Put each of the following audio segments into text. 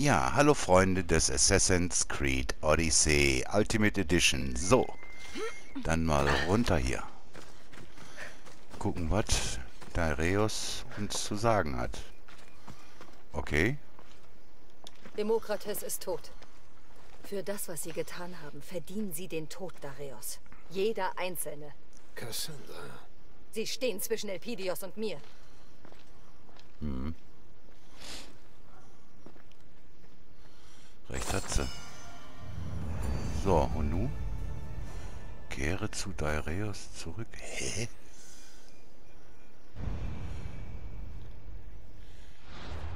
Ja, hallo Freunde des Assassin's Creed Odyssey Ultimate Edition. So, dann mal runter hier. Gucken, was Dareios uns zu sagen hat. Okay. Demokrates ist tot. Für das, was Sie getan haben, verdienen Sie den Tod, Dareios. Jeder Einzelne. Cassandra. Sie stehen zwischen Elpidios und mir. Hm. Recht hat sie. So, und nun? Kehre zu Dareios zurück. Hä?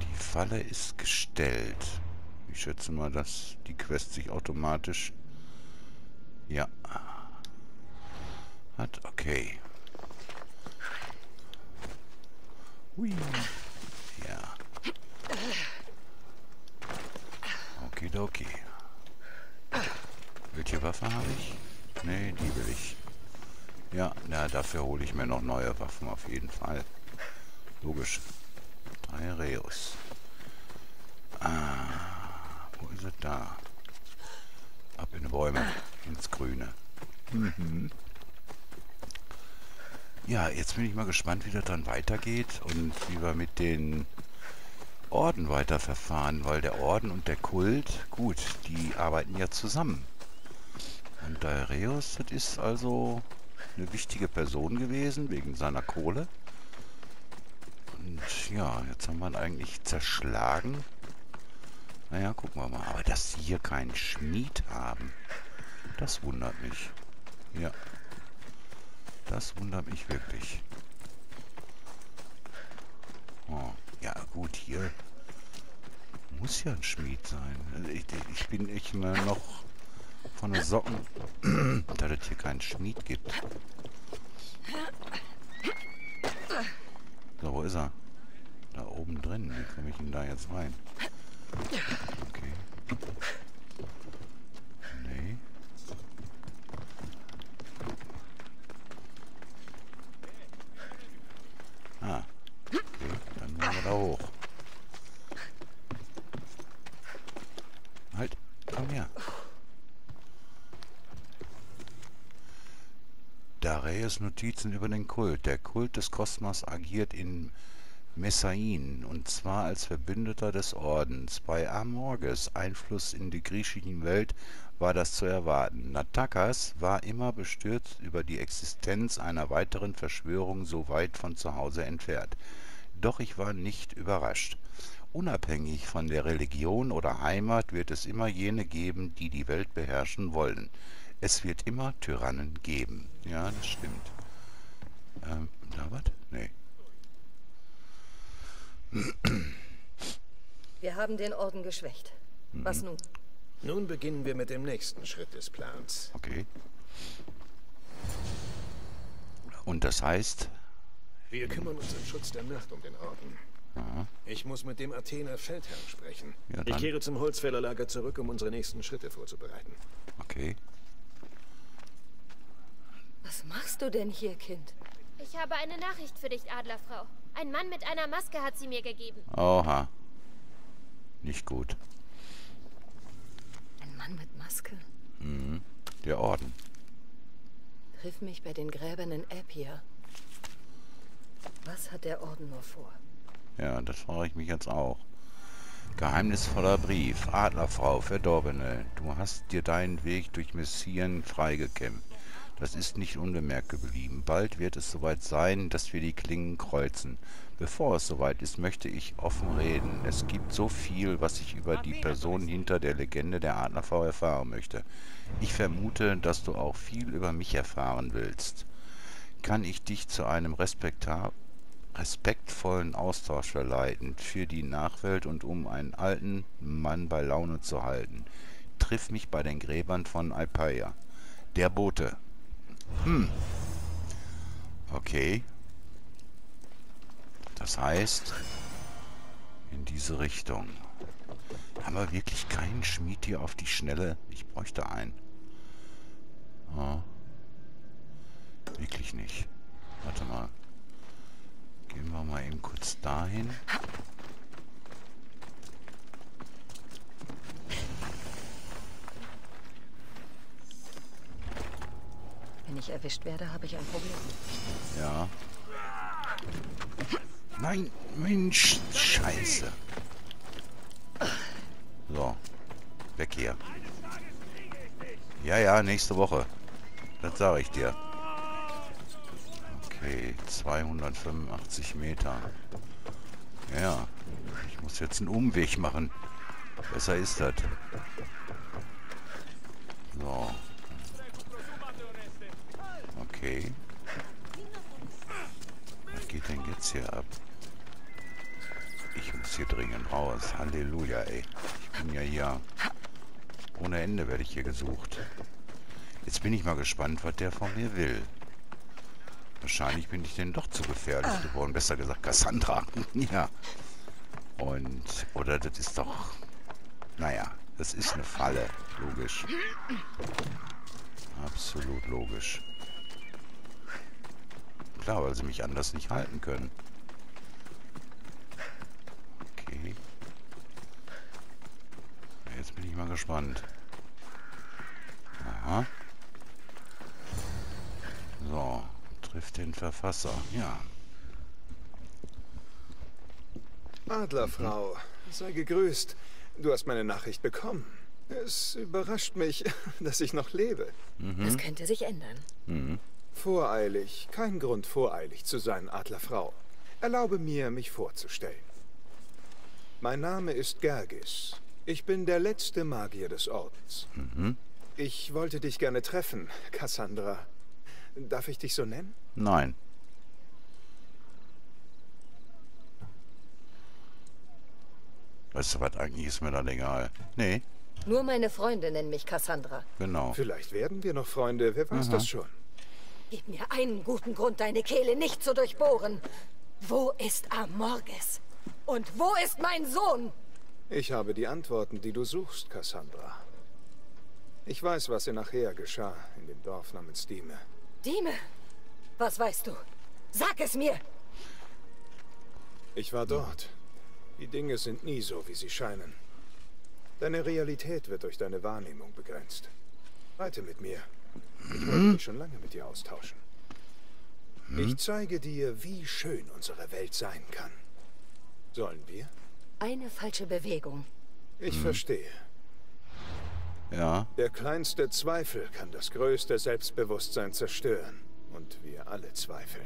Die Falle ist gestellt. Ich schätze mal, dass die Quest sich automatisch... Ja. Hat, okay. Hui. Ja. Okidoki. Welche Waffe habe ich? Nee, die will ich. Ja, na, dafür hole ich mir noch neue Waffen auf jeden Fall. Logisch. Drei Reus. Ah, wo ist es da? Ab in die Bäume, ins Grüne. Mhm. Ja, jetzt bin ich mal gespannt, wie das dann weitergeht und wie wir mit den Orden weiterverfahren, weil der Orden und der Kult, gut, die arbeiten ja zusammen. Und Daereus, das ist also eine wichtige Person gewesen, wegen seiner Kohle. Und ja, jetzt haben wir ihn eigentlich zerschlagen. Naja, gucken wir mal. Aber dass sie hier keinen Schmied haben, das wundert mich. Ja. Das wundert mich wirklich. Oh, ja gut, hier muss ja ein Schmied sein. Ich, ich bin immer noch von den Socken, da es hier keinen Schmied gibt. So, wo ist er? Da oben drin. Wie komme ich denn da jetzt rein? Okay. Nee. Ah. Okay, dann gehen wir da hoch. Halt, komm her. Dareios Notizen über den Kult. Der Kult des Kosmos agiert in Messain, und zwar als Verbündeter des Ordens. Bei Amorges Einfluss in die griechische Welt war das zu erwarten. Natakas war immer bestürzt über die Existenz einer weiteren Verschwörung so weit von zu Hause entfernt. Doch ich war nicht überrascht. Unabhängig von der Religion oder Heimat wird es immer jene geben, die die Welt beherrschen wollen. Es wird immer Tyrannen geben. Ja, das stimmt. Ähm, da was? Nee. Wir haben den Orden geschwächt. Was nun? Nun beginnen wir mit dem nächsten Schritt des Plans. Okay. Und das heißt, Wir kümmern uns im Schutz der Nacht um den Orden. ja, Ich muss mit dem Athener Feldherrn sprechen. ja Ich kehre zum Holzfällerlager zurück, um unsere nächsten Schritte vorzubereiten. okay. Was machst du denn hier, Kind? Ich habe eine Nachricht für dich, Adlerfrau. Ein Mann mit einer Maske hat sie mir gegeben. Oha. Nicht gut. Ein Mann mit Maske? Mhm. Der Orden. Triff mich bei den Gräbern in Appia. Was hat der Orden nur vor? Ja, das frage ich mich jetzt auch. Geheimnisvoller Brief. Adlerfrau, Verdorbene. Du hast dir deinen Weg durch Messieren freigekämpft. Das ist nicht unbemerkt geblieben. Bald wird es soweit sein, dass wir die Klingen kreuzen. Bevor es soweit ist, möchte ich offen reden. Es gibt so viel, was ich über die Person hinter der Legende der Adlerfrau erfahren möchte. Ich vermute, dass du auch viel über mich erfahren willst. Kann ich dich zu einem respektvollen Austausch verleiten für die Nachwelt und um einen alten Mann bei Laune zu halten? Triff mich bei den Gräbern von Alpaia. Der Bote. Hm. Okay. Das heißt, in diese Richtung. Haben wir wirklich keinen Schmied hier auf die Schnelle? Ich bräuchte einen. Oh. Wirklich nicht. Warte mal. Gehen wir mal eben kurz dahin. Ich erwischt werde, habe ich ein Problem. Ja. Nein, Mensch, scheiße. So, weg hier. Ja, ja, nächste Woche. Das sage ich dir. Okay, 285 Meter. Ja, ich muss jetzt einen Umweg machen. Besser ist das. So. Okay. Was geht denn jetzt hier ab? Ich muss hier dringend raus. Halleluja, ey. Ich bin ja hier. Ohne Ende werde ich hier gesucht. Jetzt bin ich mal gespannt, was der von mir will. Wahrscheinlich bin ich denn doch zu gefährlich geworden. Besser gesagt, Cassandra. ja. Und, oder das ist doch... Naja, das ist eine Falle. Logisch. Absolut logisch. Klar, weil sie mich anders nicht halten können. Okay. Jetzt bin ich mal gespannt. Aha. So, trifft den Verfasser. Ja. Adlerfrau, sei gegrüßt. Du hast meine Nachricht bekommen. Es überrascht mich, dass ich noch lebe. Das könnte sich ändern. Mhm. Voreilig. Kein Grund, voreilig zu sein, Adlerfrau. Erlaube mir, mich vorzustellen. Mein Name ist Gergis. Ich bin der letzte Magier des Ordens. Mhm. Ich wollte dich gerne treffen, Cassandra. Darf ich dich so nennen? Nein. Weißt du was, eigentlich ist mir das egal. Nee, Nur meine Freunde nennen mich Cassandra. genau. Vielleicht werden wir noch Freunde, wer weiß das schon. Gib mir einen guten Grund, deine Kehle nicht zu durchbohren. Wo ist Amorges? Und wo ist mein Sohn? Ich habe die Antworten, die du suchst, Cassandra. Ich weiß, was ihr nachher geschah in dem Dorf namens Dime. Dime, was weißt du? Sag es mir! Ich war dort. Die Dinge sind nie so, wie sie scheinen. Deine Realität wird durch deine Wahrnehmung begrenzt. Reite mit mir. Ich wollte mich schon lange mit dir austauschen. Ich zeige dir, wie schön unsere Welt sein kann. Sollen wir? Eine falsche Bewegung. Ich verstehe. Ja, Der kleinste Zweifel kann das größte Selbstbewusstsein zerstören. Und wir alle zweifeln.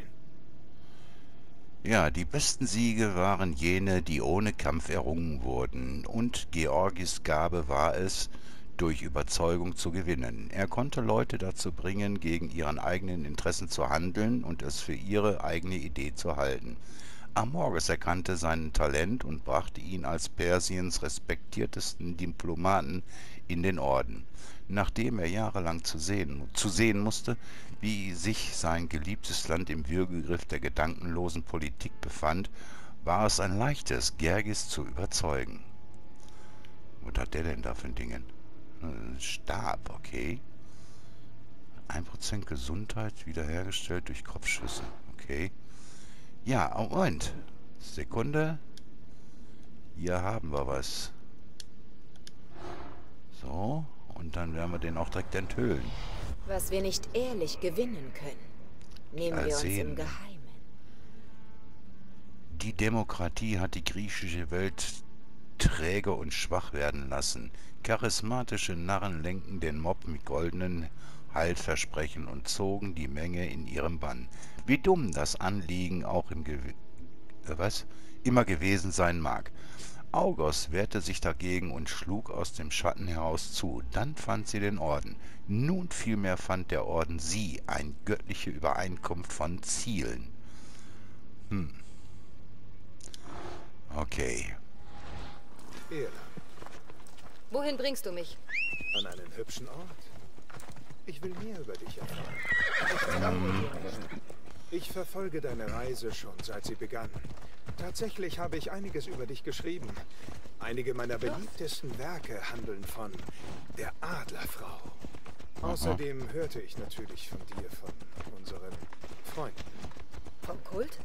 ja, die besten Siege waren jene, die ohne Kampf errungen wurden. Und Georgis Gabe war es, durch Überzeugung zu gewinnen. Er konnte Leute dazu bringen, gegen ihren eigenen Interessen zu handeln und es für ihre eigene Idee zu halten. Amorges erkannte sein Talent und brachte ihn als Persiens respektiertesten Diplomaten in den Orden. Nachdem er jahrelang zu sehen, zu sehen musste, wie sich sein geliebtes Land im Würgegriff der gedankenlosen Politik befand, war es ein leichtes, Gergis zu überzeugen. Was hat der denn da für Dingen? Stab, okay. 1% Gesundheit wiederhergestellt durch Kopfschüsse, okay. Ja, oh, Moment. Sekunde. Hier haben wir was. So, und dann werden wir den auch direkt enthüllen. Was wir nicht ehrlich gewinnen können, nehmen wir uns im Geheimen. Die Demokratie hat die griechische Welt träge und schwach werden lassen. Charismatische Narren lenken den Mob mit goldenen Heilversprechen und zogen die Menge in ihrem Bann. Wie dumm das Anliegen auch im Gew äh, was? immer gewesen sein mag. August wehrte sich dagegen und schlug aus dem Schatten heraus zu. Dann fand sie den Orden. Nun vielmehr fand der Orden sie, ein göttliche Übereinkunft von Zielen. Hm. Okay. Irland. Wohin bringst du mich? An einen hübschen Ort. Ich will mehr über dich erfahren. Ich nicht. Ich verfolge deine Reise schon, seit sie begann. Tatsächlich habe ich einiges über dich geschrieben. Einige meiner beliebtesten Werke handeln von der Adlerfrau. Außerdem hörte ich natürlich von dir, von unseren Freunden. Vom Kult?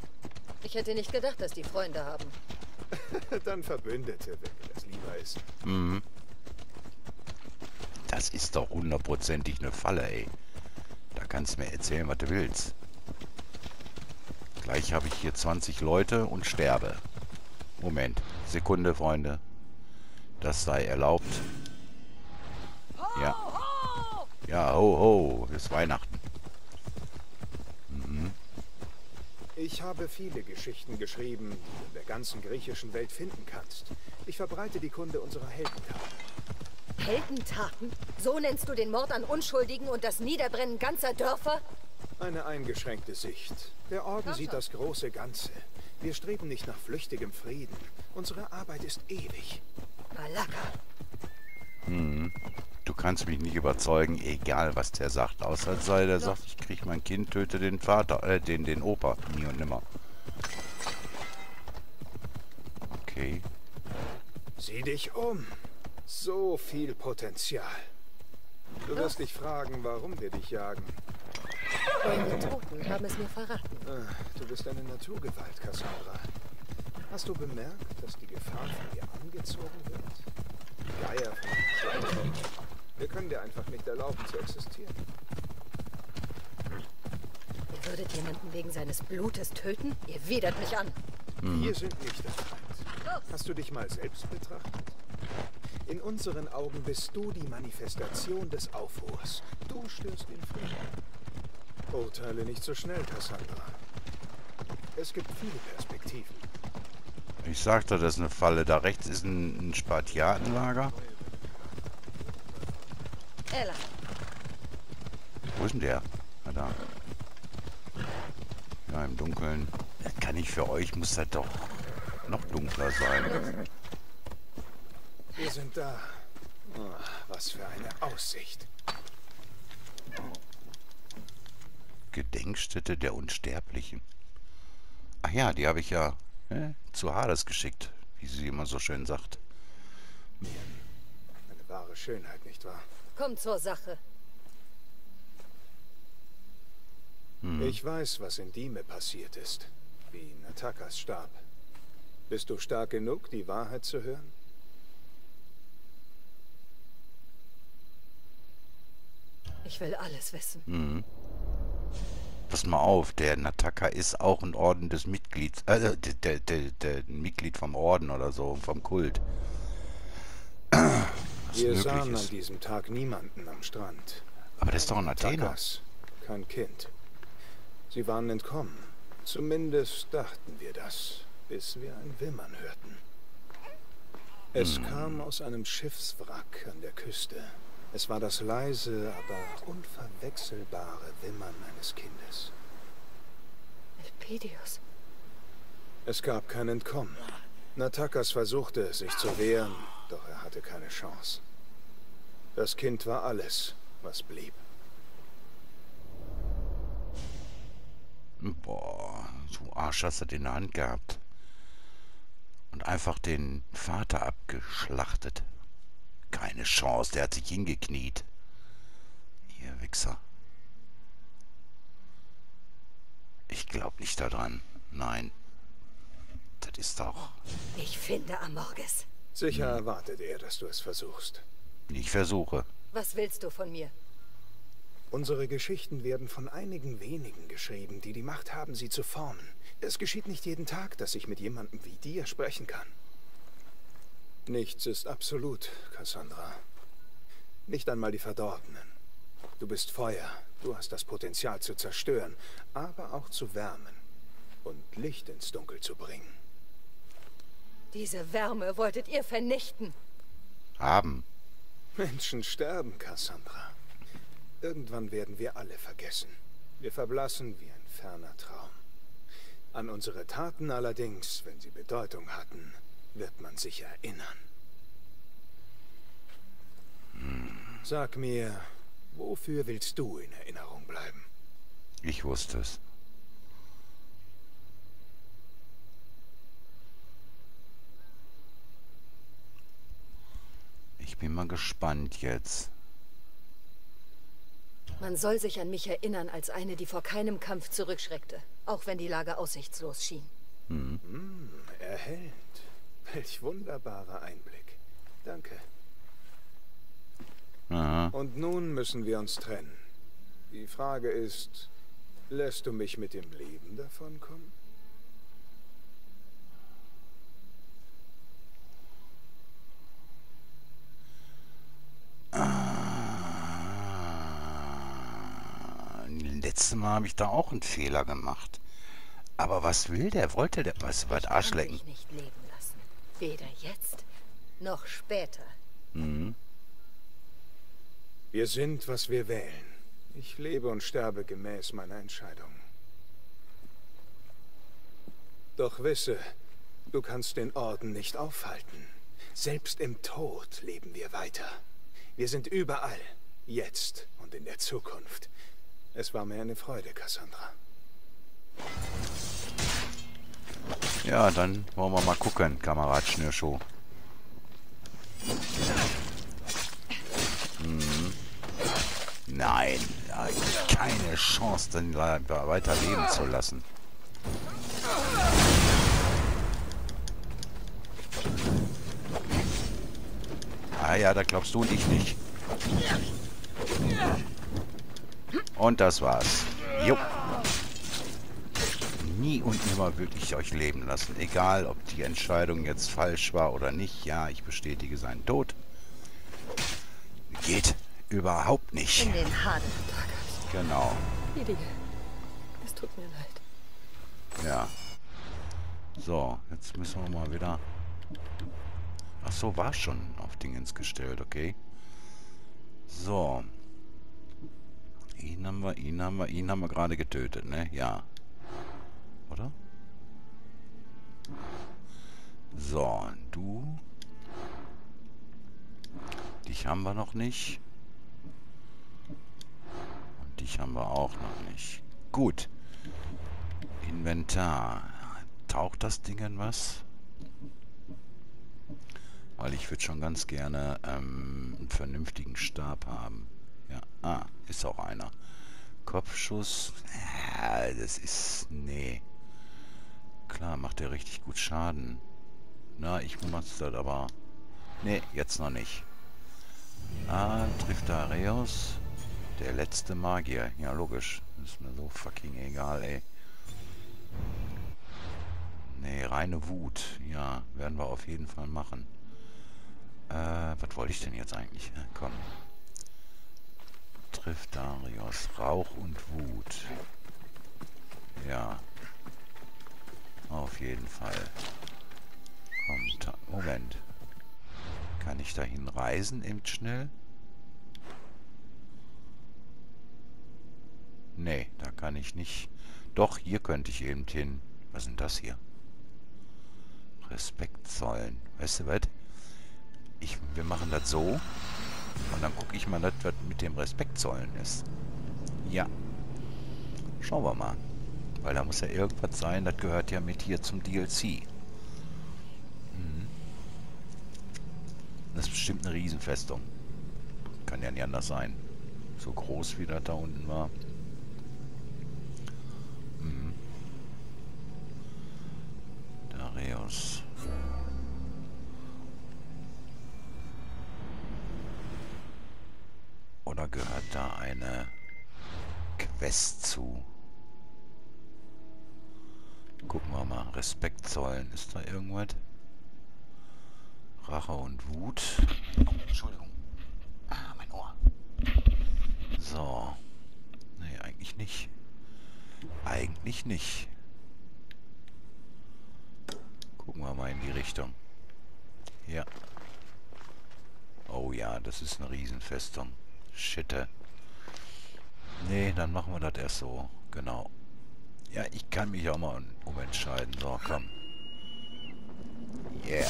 Ich hätte nicht gedacht, dass die Freunde haben. Dann Verbündete, wenn ist. Mhm. Das ist doch hundertprozentig eine Falle, ey. Da kannst mir erzählen, was du willst. Gleich habe ich hier 20 Leute und sterbe. Moment. Sekunde, Freunde. Das sei erlaubt. Ja. Ja, ho, ho. Ist Weihnachten. Mhm. Ich habe viele Geschichten geschrieben, die du in der ganzen griechischen Welt finden kannst. Ich verbreite die Kunde unserer Heldentaten. Heldentaten? So nennst du den Mord an Unschuldigen und das Niederbrennen ganzer Dörfer? Eine eingeschränkte Sicht. Der Orden sieht das große Ganze. Wir streben nicht nach flüchtigem Frieden. Unsere Arbeit ist ewig. Malaka. Hm. Du kannst mich nicht überzeugen, egal was der sagt. Außer sei der sagt, ich krieg mein Kind, töte den Vater, äh, den, den Opa. Nie und nimmer. Okay. Dich um. So viel Potenzial. Du wirst dich fragen, warum wir dich jagen. Eure Toten haben es mir verraten. Ah, Du bist eine Naturgewalt, Cassandra. Hast du bemerkt, dass die Gefahr von dir angezogen wird? Die Geier von uns. Wir können dir einfach nicht erlauben zu existieren. Ihr würdet jemanden wegen seines Blutes töten? Ihr widert mich an. Wir sind nicht Feind. Hast du dich mal selbst betrachtet? In unseren Augen bist du die Manifestation des Aufruhrs. Du störst den Frieden. Urteile nicht so schnell, Cassandra. Es gibt viele Perspektiven. Ich sagte, das ist eine Falle. Da rechts ist ein, ein Spartiatenlager. Ella, Wo ist denn der? Na da. Ja, im Dunkeln. Das kann nicht für euch, muss das doch noch dunkler sein. Wir sind da. Ah, was für eine Aussicht. Gedenkstätte der Unsterblichen. Ach ja, die habe ich ja äh, zu Hades geschickt, wie sie immer so schön sagt. Eine wahre Schönheit, nicht wahr? komm zur Sache. Ich weiß, was in Dime passiert ist. Wie Natakas starb. Bist du stark genug, die Wahrheit zu hören? Ich will alles wissen. Pass mal auf, der Nataka ist auch ein Orden des Mitglieds, äh, der, der, der, der ein Mitglied vom Orden oder so, vom Kult. Was Wir sahen an ist. diesem Tag niemanden am Strand. Aber das ist doch ein Athener. Takas, kein Kind. Sie waren entkommen. Zumindest dachten wir das, bis wir ein Wimmern hörten. Es kam aus einem Schiffswrack an der Küste. Es war das leise, aber unverwechselbare Wimmern eines Kindes. Elpidius. Es gab kein Entkommen. Natakas versuchte, sich zu wehren, doch er hatte keine Chance. Das Kind war alles, was blieb. Boah, so Arsch hast du den in der Hand gehabt. Und einfach den Vater abgeschlachtet. Keine Chance, der hat sich hingekniet. Ihr Wichser. Ich glaub nicht daran. Nein. Das ist doch... Ich finde Amorges. Sicher erwartet er, dass du es versuchst. Ich versuche. Was willst du von mir? Unsere Geschichten werden von einigen wenigen geschrieben, die die Macht haben, sie zu formen. Es geschieht nicht jeden Tag, dass ich mit jemandem wie dir sprechen kann. Nichts ist absolut, Cassandra. Nicht einmal die Verdorbenen. Du bist Feuer, du hast das Potenzial zu zerstören, aber auch zu wärmen und Licht ins Dunkel zu bringen. Diese Wärme wolltet ihr vernichten. Haben. Menschen sterben, Cassandra. Irgendwann werden wir alle vergessen. Wir verblassen wie ein ferner Traum. An unsere Taten allerdings, wenn sie Bedeutung hatten, wird man sich erinnern. Sag mir, wofür willst du in Erinnerung bleiben? Ich wusste es. Ich bin mal gespannt jetzt. Man soll sich an mich erinnern als eine, die vor keinem Kampf zurückschreckte. Auch wenn die Lage aussichtslos schien. Erhellt. Welch wunderbarer Einblick. Danke. Aha. Und nun müssen wir uns trennen. Die Frage ist, lässt du mich mit dem Leben davonkommen? Ah, letztes Mal habe ich da auch einen Fehler gemacht. Aber was will der? Wollte der was? Was Arschlecken? Kann dich nicht leben lassen. Weder jetzt noch später. Mhm. Wir sind, was wir wählen. Ich lebe und sterbe gemäß meiner Entscheidung. Doch wisse, du kannst den Orden nicht aufhalten. Selbst im Tod leben wir weiter. Wir sind überall, jetzt und in der Zukunft. Es war mir eine Freude, Cassandra. Ja, dann wollen wir mal gucken, Kamerad Schnürschuh. Hm. Nein, keine Chance, den weiter leben zu lassen. Ah ja, da glaubst du und ich nicht. Und das war's. Jo. Nie und nimmer würde ich euch leben lassen. Egal, ob die Entscheidung jetzt falsch war oder nicht. Ja, ich bestätige seinen Tod. Geht überhaupt nicht. In den Haaren. Genau. Es tut mir leid. Ja. So, jetzt müssen wir mal wieder... Ach so, war schon auf Dingens gestellt, okay. So. Ihn haben wir, ihn haben wir, ihn haben wir gerade getötet, ne? Ja. Oder? So, du. Dich haben wir noch nicht. Und dich haben wir auch noch nicht. Gut. Inventar. Taucht das Ding in was? Weil ich würde schon ganz gerne ähm, einen vernünftigen Stab haben. Ja, ah, ist auch einer. Kopfschuss. Ja, das ist... Nee. Klar, macht der richtig gut Schaden. Na, ich mach's das aber... Nee, jetzt noch nicht. Ah, trifft Areus. Der letzte Magier. Ja, logisch. Ist mir so fucking egal, ey. Nee, reine Wut. Ja, werden wir auf jeden Fall machen. Äh, was wollte ich denn jetzt eigentlich? Komm. Trifft Darius. Rauch und Wut. Ja. Auf jeden Fall. Kommt. Moment. Kann ich dahin reisen eben schnell? Nee, da kann ich nicht. Doch, hier könnte ich eben hin. Was ist denn das hier? Respekt zollen. Weißt du was? Ich, wir machen das so. Und dann gucke ich mal, das, was mit dem Respekt zollen ist. Ja. Schauen wir mal. Weil da muss ja irgendwas sein, das gehört ja mit hier zum DLC. Mhm. Das ist bestimmt eine Riesenfestung. Kann ja nicht anders sein. So groß wie das da unten war. Gehört da eine Quest zu? Gucken wir mal. Respekt zollen. Ist da irgendwas? Rache und Wut. Oh, Entschuldigung. Ah, mein Ohr. So. Nee, eigentlich nicht. Eigentlich nicht. Gucken wir mal in die Richtung. Ja. Oh ja, das ist eine Riesenfestung. Shitte. Nee, dann machen wir das erst so. Genau. Ja, ich kann mich auch mal umentscheiden. So, komm. Yeah.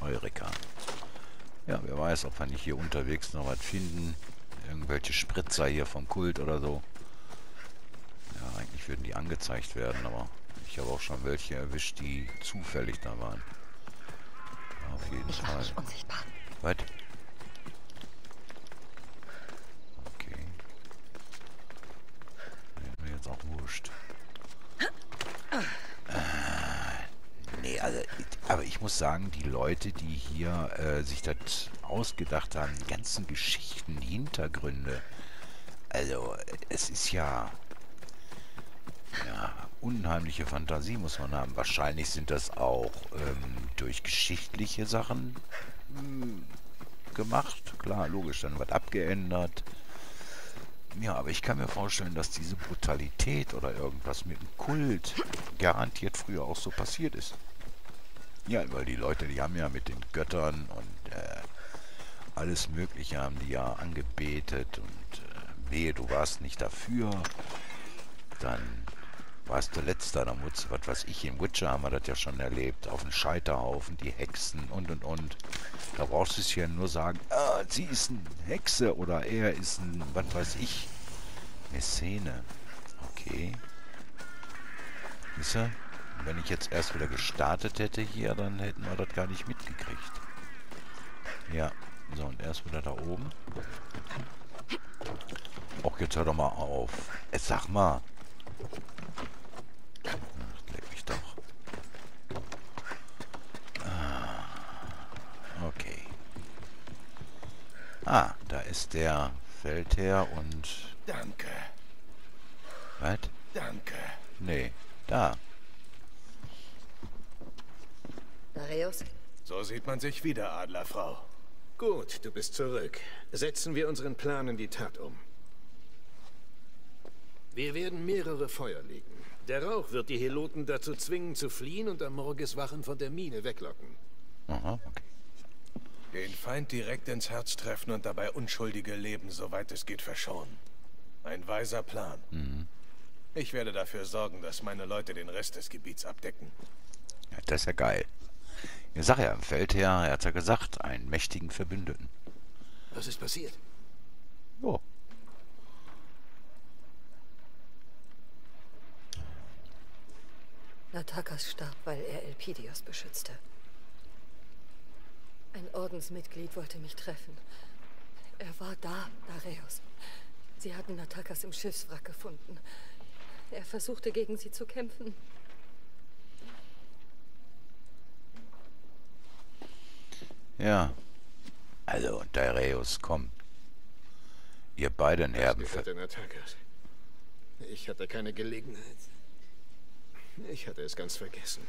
Heureka. Ja, wer weiß, ob wir nicht hier unterwegs noch was finden. Irgendwelche Spritzer hier vom Kult oder so. Ja, eigentlich würden die angezeigt werden, aber ich habe auch schon welche erwischt, die zufällig da waren. Auf jeden ich Fall. Was? Okay. Wäre mir jetzt auch wurscht. Äh, nee, also, aber ich muss sagen, die Leute, die hier äh, sich das ausgedacht haben, die ganzen Geschichten, die Hintergründe, Also, es ist ja... Ja, unheimliche Fantasie muss man haben. Wahrscheinlich sind das auch ähm, durch geschichtliche Sachen hm, gemacht. Klar, logisch, dann wird abgeändert. Ja, aber ich kann mir vorstellen, dass diese Brutalität oder irgendwas mit dem Kult garantiert früher auch so passiert ist. Ja, weil die Leute, die haben ja mit den Göttern und äh, alles Mögliche haben die ja angebetet und äh, wehe, du warst nicht dafür, dann warst du letzter, da muss, was weiß ich, in Witcher haben wir das ja schon erlebt, auf dem Scheiterhaufen, die Hexen und und und. Da brauchst du es ja nur sagen, ah, sie ist eine Hexe oder er ist ein, was weiß ich, eine Szene. Okay. Wisst ihr? Wenn ich jetzt erst wieder gestartet hätte hier, dann hätten wir das gar nicht mitgekriegt. Ja, so und erst wieder da oben. Och, jetzt hör doch mal auf. Jetzt sag mal. Ach, leck mich doch. Ah, okay. Ah, da ist der Feldherr und... Danke. Was? Danke. Nee, da. Dareus? So sieht man sich wieder, Adlerfrau. Gut, du bist zurück. Setzen wir unseren Plan in die Tat um. Wir werden mehrere Feuer legen. Der Rauch wird die Heloten dazu zwingen, zu fliehen und Amorges Wachen von der Mine weglocken. Aha, okay. Den Feind direkt ins Herz treffen und dabei unschuldige Leben, soweit es geht, verschonen. Ein weiser Plan. Mhm. Ich werde dafür sorgen, dass meine Leute den Rest des Gebiets abdecken. Ja, das ist ja geil. Ich sag ja, im Feldherr, er hat ja gesagt, einen mächtigen Verbündeten. Was ist passiert? Jo. Natakas starb, weil er Elpidios beschützte. Ein Ordensmitglied wollte mich treffen. Er war da, Dareus. Sie hatten Natakas im Schiffswrack gefunden. Er versuchte gegen sie zu kämpfen. Ja. Also, Dareus, komm. Ihr beiden Erben... Das gehörte Natakas. Ich hatte keine Gelegenheit. Ich hatte es ganz vergessen.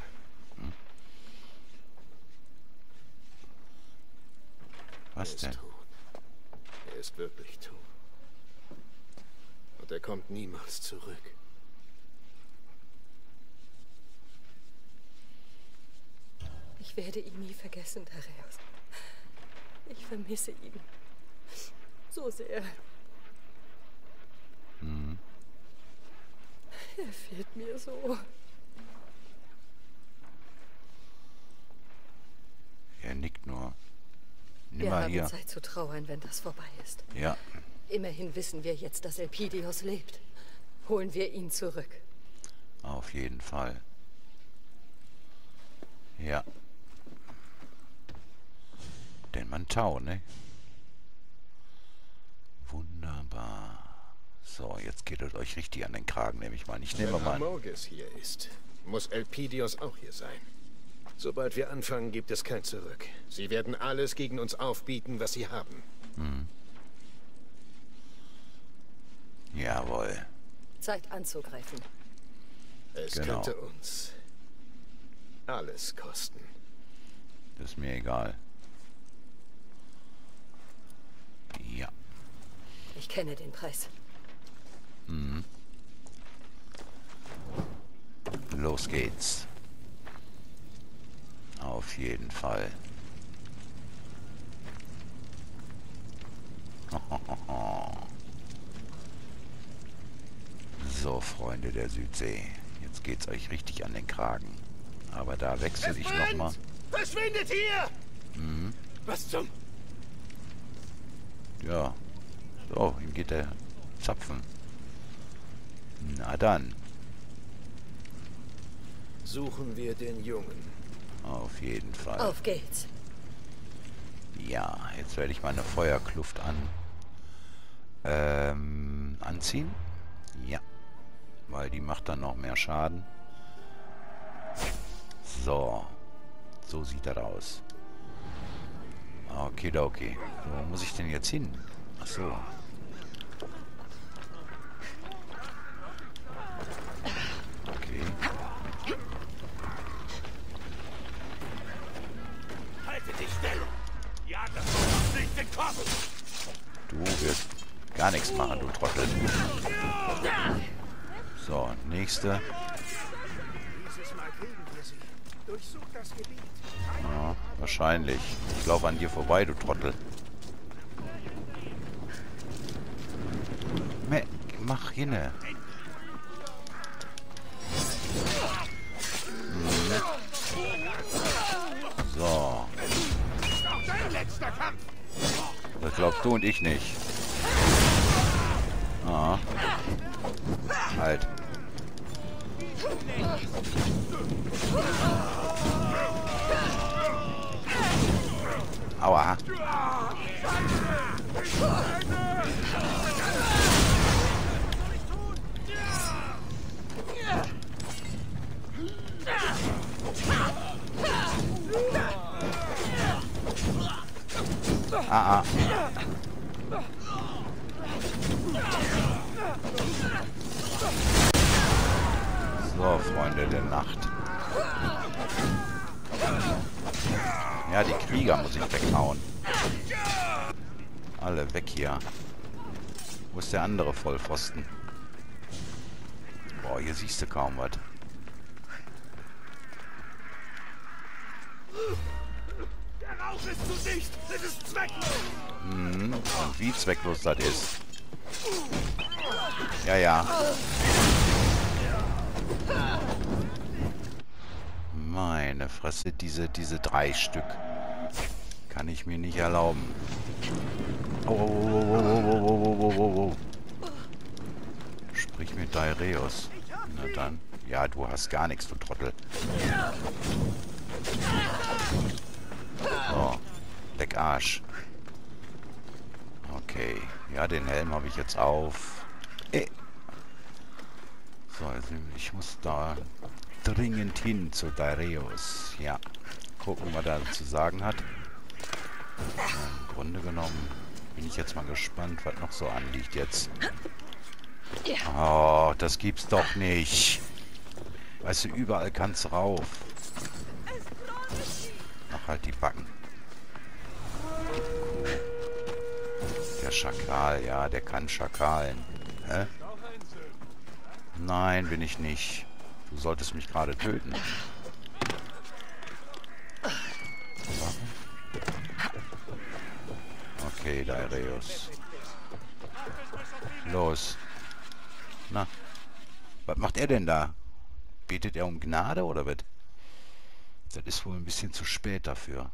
Was er ist denn? tot. Er ist wirklich tot. Und er kommt niemals zurück. Ich werde ihn nie vergessen, Dareus. Ich vermisse ihn. So sehr. Hm. Er fehlt mir so. Er nickt nur. Nimm Wir mal haben hier. Zeit zu trauern, wenn das vorbei ist. Ja, Immerhin wissen wir jetzt, dass Elpidios lebt. Holen wir ihn zurück. auf jeden Fall. Ja. Denn man Tau, ne? Wunderbar. So, jetzt geht es euch richtig an den Kragen, nehme ich mal. Ich nehme Wenn mal an. Hier ist, muss Elpidios auch hier sein. Sobald wir anfangen, gibt es kein Zurück. Sie werden alles gegen uns aufbieten, was sie haben. Jawohl. Zeit anzugreifen. Es Genau. könnte uns alles kosten. Das ist mir egal. Ja. Ich kenne den Preis. Los geht's. Auf jeden Fall. So, Freunde der Südsee. Jetzt geht's euch richtig an den Kragen. Aber da wechsle ich nochmal. Verschwindet hier! Was zum... Ja. So, ihm geht der Zapfen. Na dann. Suchen wir den Jungen. Auf jeden Fall. Auf geht's. Ja, jetzt werde ich meine Feuerkluft an ähm, anziehen. Ja, weil die macht dann noch mehr Schaden. So, so sieht das aus. Okay, okay. Wo muss ich denn jetzt hin? So. Okay. Halte dich still! Ja, das ist nicht den Kopf! Du wirst gar nichts machen, du Trottel. So, nächste. Ja, wahrscheinlich. Ich glaube an dir vorbei, du Trottel. Mach hinne. Hm. So. Das glaubst du und ich nicht. Ah. Halt. Aua. Ah, ah. So, Freunde der Nacht. Ja, die Krieger muss ich weghauen. Alle weg hier. Wo ist der andere Vollpfosten? Boah, hier siehst du kaum was. Der Rauch ist zu dicht. Das ist zwecklos. Mhm. Und wie zwecklos das ist. Ja, ja. Meine Fresse, diese, diese drei Stück. Kann ich mir nicht erlauben. Oh, oh, oh, oh, oh, oh, oh, oh, oh, oh. Sprich mit Daireus. Na dann. Ja, du hast gar nichts, du Trottel. So. Leck Arsch. Okay. Ja, den Helm habe ich jetzt auf. Äh. So, also ich muss da dringend hin zu Darius. Ja. Gucken, was er zu sagen hat. Im Grunde genommen bin ich jetzt mal gespannt, was noch so anliegt jetzt. Oh, das gibt's doch nicht. Weißt du, überall kann's rauf. Ach, halt die Backen. Der Schakal, ja, der kann Schakalen. Hä? Nein, bin ich nicht. Du solltest mich gerade töten. Okay, Daireus. Los. Na. Was macht er denn da? Betet er um Gnade oder was? Das ist wohl ein bisschen zu spät dafür.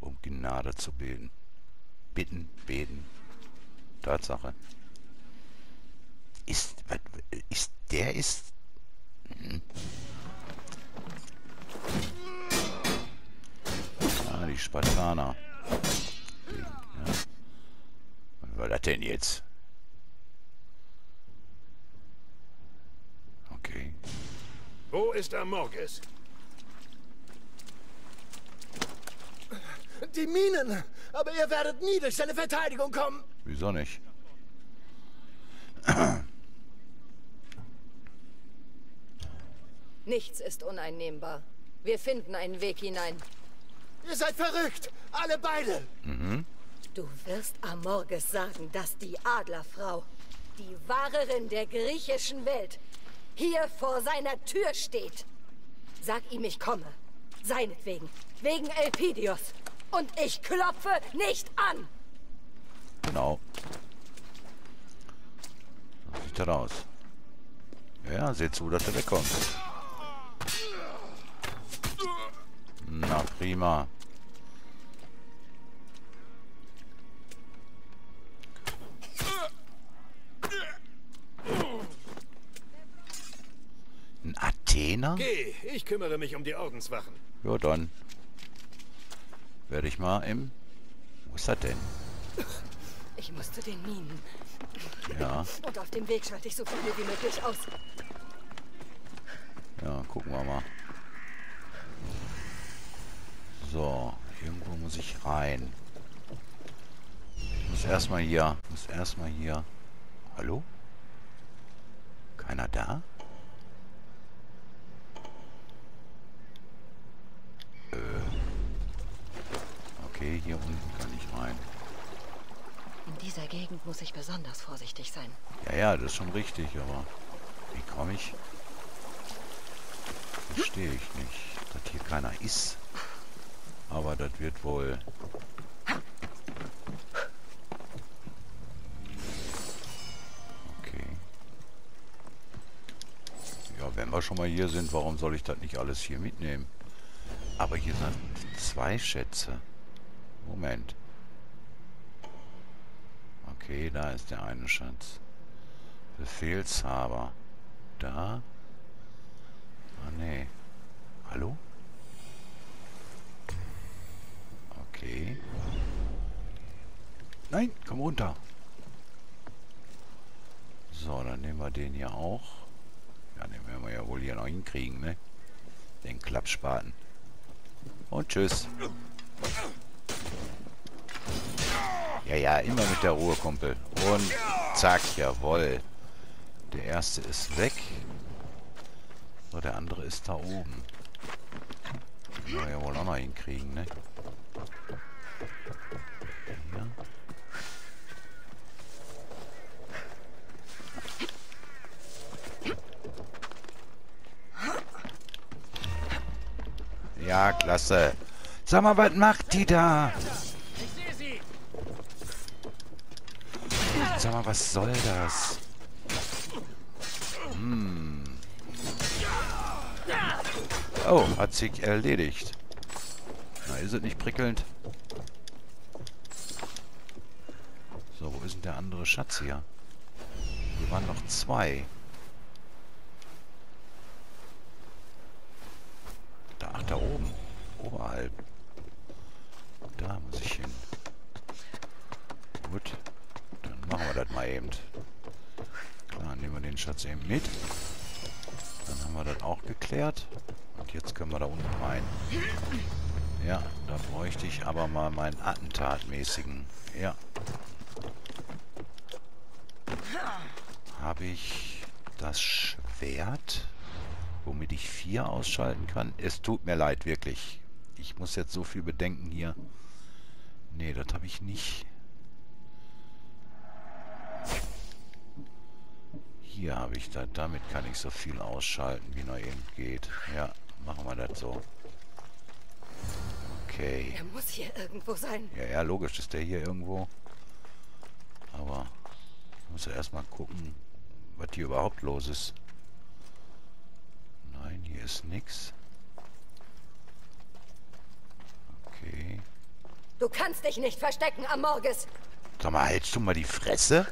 Um Gnade zu beten. Bitten, beten. Tatsache. Ist, was, ist, der ist... Hm. Ah, die Spartaner. Ja. Was war das denn jetzt? Okay. Wo ist Amorges? Die Minen! Aber ihr werdet nie durch seine Verteidigung kommen! Wieso nicht? Nichts ist uneinnehmbar. Wir finden einen Weg hinein. Ihr seid verrückt! Alle beide! Du wirst Amorges sagen, dass die Adlerfrau, die Wahrerin der griechischen Welt, hier vor seiner Tür steht. Sag ihm, ich komme. Seinetwegen. Wegen Elpidios. Und ich klopfe nicht an. Genau. So sieht er aus. Ja, seht zu, dass er wegkommt. Na, prima. Ein Athener? Geh, ich kümmere mich um die Ordenswachen. Ja, dann. Werde ich mal im... Wo ist das denn? Ich muss zu den Minen. Ja, Und auf dem Weg schalte ich so viel wie möglich aus. ja, gucken wir mal. So, irgendwo muss ich rein. Ich muss erstmal hier. Ich muss erstmal hier. Hallo? Keiner da? Okay, hier unten kann ich rein. In dieser Gegend muss ich besonders vorsichtig sein. Ja, ja, das ist schon richtig, aber wie komme ich? Verstehe ich nicht, dass hier keiner ist. Aber das wird wohl... Okay. Ja, wenn wir schon mal hier sind, warum soll ich das nicht alles hier mitnehmen? Aber hier sind zwei Schätze. Moment. Okay, da ist der eine Schatz. Befehlshaber. Da? Ah, nee. Hallo? Okay. Nein, komm runter. So, dann nehmen wir den hier auch. Ja, den werden wir ja wohl hier noch hinkriegen, ne? Den Klappspaten. Und tschüss. Ja, ja, immer mit der Ruhe, Kumpel. Und zack, jawoll. Der erste ist weg. So, der andere ist da oben. Den wir ja wohl auch noch hinkriegen, ne? Hier. Ja, klasse. Sag mal, was macht die da? Sag mal, was soll das? Hm. Oh, hat sich erledigt. Na, ist es nicht prickelnd? So, wo ist denn der andere Schatz hier? Hier waren noch zwei. Da, ach, da oben. Oberhalb. Da muss ich hin. Gut. Dann mal eben. Klar, nehmen wir den Schatz eben mit. Dann haben wir das auch geklärt. Und jetzt können wir da unten rein. Ja, da bräuchte ich aber mal meinen Attentatmäßigen. Ja. Habe ich das Schwert, womit ich vier ausschalten kann? Es tut mir leid, wirklich. Ich muss jetzt so viel bedenken hier. Nee, das habe ich nicht. Hier habe ich das. Damit kann ich so viel ausschalten, wie nur eben geht. Ja, machen wir das so. Okay. Er muss hier irgendwo sein. Ja, ja, logisch ist der hier irgendwo. Aber muss ja erstmal gucken, was hier überhaupt los ist. Nein, hier ist nichts. Okay. Du kannst dich nicht verstecken, Amorges. Sag mal, hältst du mal die Fresse?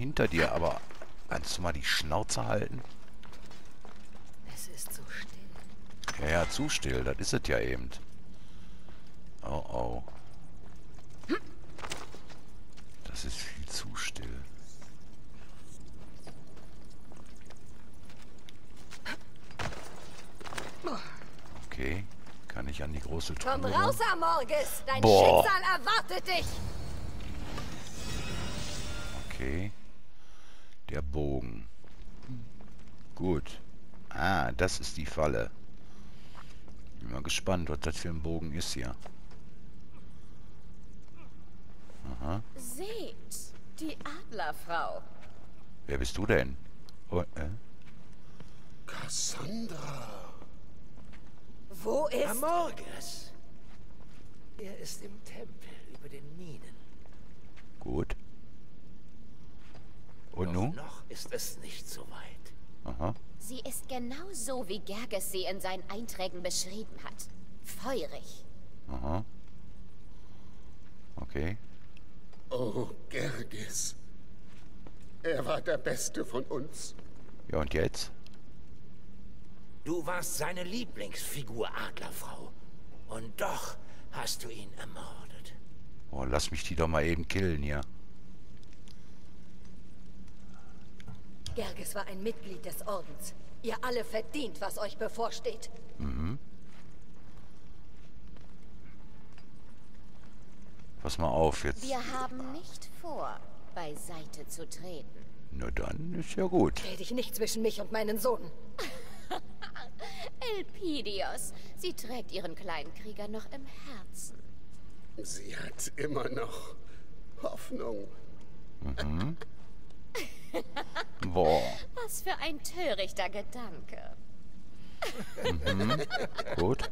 Hinter dir, aber kannst du mal die Schnauze halten? Es ist so still. Ja, ja, zu still, das ist es ja eben. Oh, oh. Das ist viel zu still. Okay, kann ich an die große Komm Truhe? raus, Amorges. Dein Boah. Schicksal erwartet dich. Bogen. Gut. Ah, das ist die Falle. Bin mal gespannt, was das für ein Bogen ist hier. Aha. Seht, die Adlerfrau. Wer bist du denn? Oh, äh? Cassandra. Wo ist... Amorges. Er ist im Tempel über den Minen. Gut. Und nun? noch ist es nicht so weit. Aha. Sie ist genau so, wie Gerges sie in seinen Einträgen beschrieben hat. Feurig. Aha. Okay. Oh, Gergis. Er war der Beste von uns. Ja, und jetzt? Du warst seine Lieblingsfigur, Adlerfrau. Und doch hast du ihn ermordet. Oh, lass mich die doch mal eben killen hier. Gerges war ein Mitglied des Ordens. Ihr alle verdient, was euch bevorsteht. Pass mal auf jetzt. Wir haben nicht vor, beiseite zu treten. Na dann ist ja gut. Dreh dich nicht zwischen mich und meinen Sohn. Elpidios, sie trägt ihren kleinen Krieger noch im Herzen. Sie hat immer noch Hoffnung. Mhm. Boah. Was für ein törichter Gedanke. Mhm. Gut.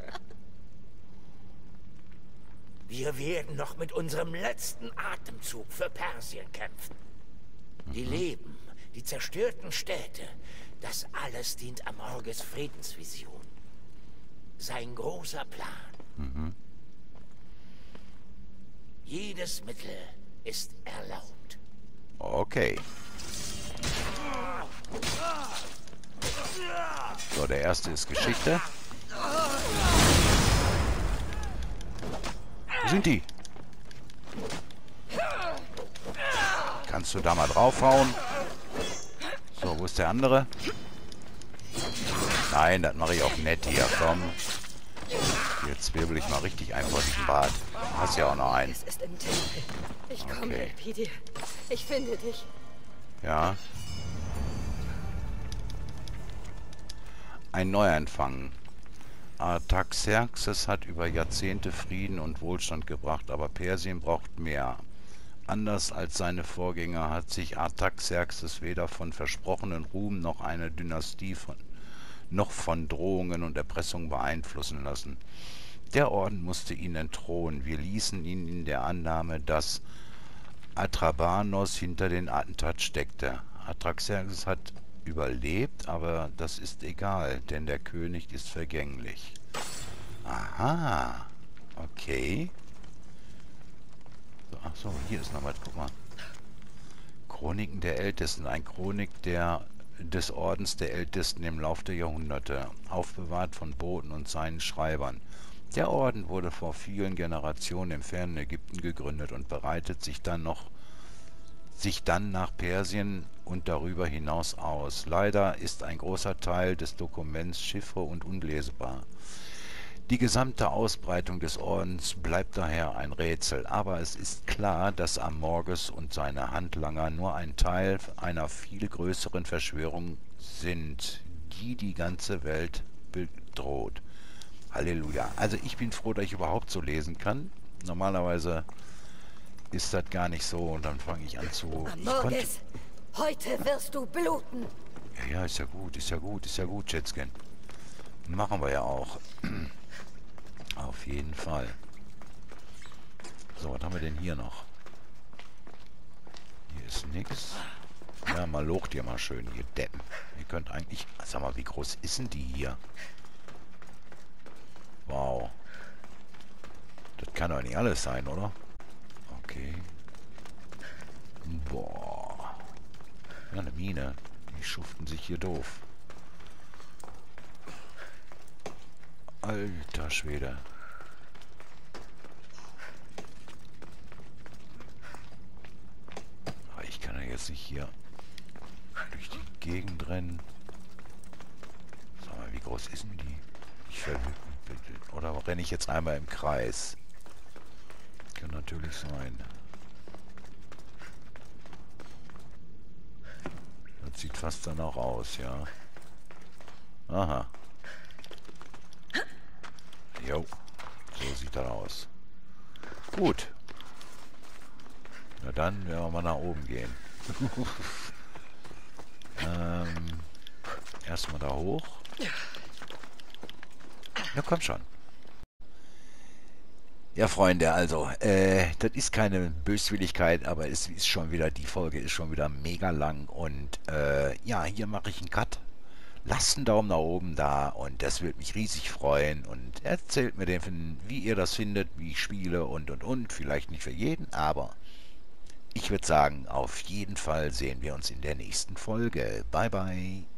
Wir werden noch mit unserem letzten Atemzug für Persien kämpfen. Die Leben, die zerstörten Städte, das alles dient Amorges Friedensvision. Sein großer Plan. Jedes Mittel ist erlaubt. Okay. So, der erste ist Geschichte. Wo sind die? Kannst du da mal draufhauen? So, wo ist der andere? Nein, das mache ich auch nett hier. Komm. Jetzt wirbel ich mal richtig ein vor diesem Bad. Hast ja auch noch einen. Okay. Ich finde dich. Ja. Ein Neuanfang. Artaxerxes hat über Jahrzehnte Frieden und Wohlstand gebracht, aber Persien braucht mehr. Anders als seine Vorgänger hat sich Artaxerxes weder von versprochenen Ruhm noch eine Dynastie von, noch von Drohungen und Erpressung beeinflussen lassen. Der Orden musste ihn entthronen. Wir ließen ihn in der Annahme, dass Atrabanos hinter den Attentat steckte. Atraxerxes hat überlebt, aber das ist egal, denn der König ist vergänglich. Aha, okay. So, ach hier ist noch was, guck mal. Chroniken der Ältesten, ein Chronik der des Ordens der Ältesten im Lauf der Jahrhunderte, aufbewahrt von Boten und seinen Schreibern. Der Orden wurde vor vielen Generationen im fernen Ägypten gegründet und bereitet sich dann noch sich dann nach Persien und darüber hinaus aus. Leider ist ein großer Teil des Dokuments Chiffre und unlesbar. Die gesamte Ausbreitung des Ordens bleibt daher ein Rätsel, aber es ist klar, dass Amorges und seine Handlanger nur ein Teil einer viel größeren Verschwörung sind, die die ganze Welt bedroht. Halleluja. Also ich bin froh, dass ich überhaupt so lesen kann. Normalerweise ist das gar nicht so und dann fange ich an zu... Ich Amorges, heute wirst du bluten. ja, ja, ist ja gut, ist ja gut, ist ja gut, Jetscan. Machen wir ja auch. Auf jeden Fall. So, was haben wir denn hier noch? Hier ist nix. Ja, mal locht ihr mal schön, ihr Deppen. Ihr könnt eigentlich... Sag mal, wie groß ist denn die hier? Wow. Das kann doch nicht alles sein, oder? Okay. Boah. Eine Mine. Die schuften sich hier doof. Alter Schwede. Aber ich kann ja jetzt nicht hier durch die Gegend rennen. Sag mal, wie groß ist denn die? Ich ver Oder renne ich jetzt einmal im Kreis? Kann natürlich sein. Das sieht fast danach aus, ja. Aha. Jo, so sieht das aus. Gut. Na dann werden wir mal nach oben gehen. ähm, erstmal da hoch. Ja, komm schon. Ja, Freunde, also, äh, das ist keine Böswilligkeit, aber es ist schon wieder, die Folge ist schon wieder mega lang und, äh, ja, hier mache ich einen Cut. Lasst einen Daumen nach oben da und das würde mich riesig freuen und erzählt mir den, wie ihr das findet, wie ich spiele und und und. Vielleicht nicht für jeden, aber ich würde sagen, auf jeden Fall sehen wir uns in der nächsten Folge. Bye bye.